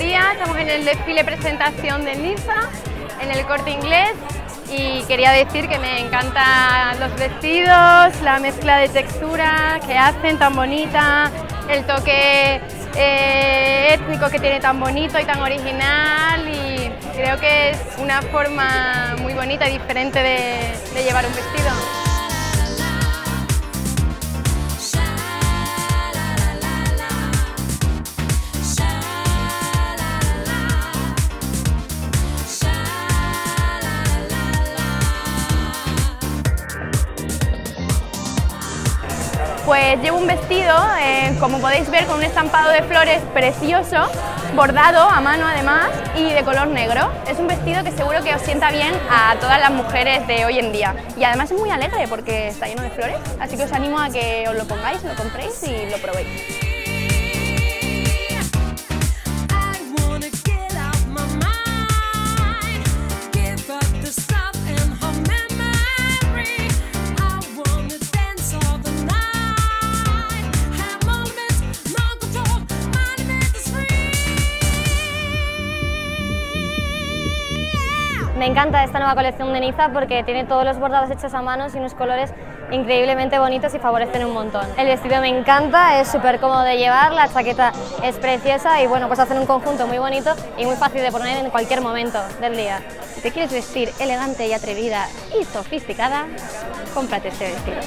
Estamos en el desfile presentación de Niza, en el corte inglés y quería decir que me encantan los vestidos, la mezcla de texturas que hacen tan bonita, el toque eh, étnico que tiene tan bonito y tan original y creo que es una forma muy bonita y diferente de llevar un vestido. Pues llevo un vestido, eh, como podéis ver, con un estampado de flores precioso, bordado a mano además y de color negro. Es un vestido que seguro que os sienta bien a todas las mujeres de hoy en día. Y además es muy alegre porque está lleno de flores, así que os animo a que os lo pongáis, lo compréis y lo probéis. Me encanta esta nueva colección de Niza porque tiene todos los bordados hechos a mano y unos colores increíblemente bonitos y favorecen un montón. El vestido me encanta, es súper cómodo de llevar, la chaqueta es preciosa y bueno, pues hacen un conjunto muy bonito y muy fácil de poner en cualquier momento del día. Si te quieres vestir elegante y atrevida y sofisticada, cómprate este vestido.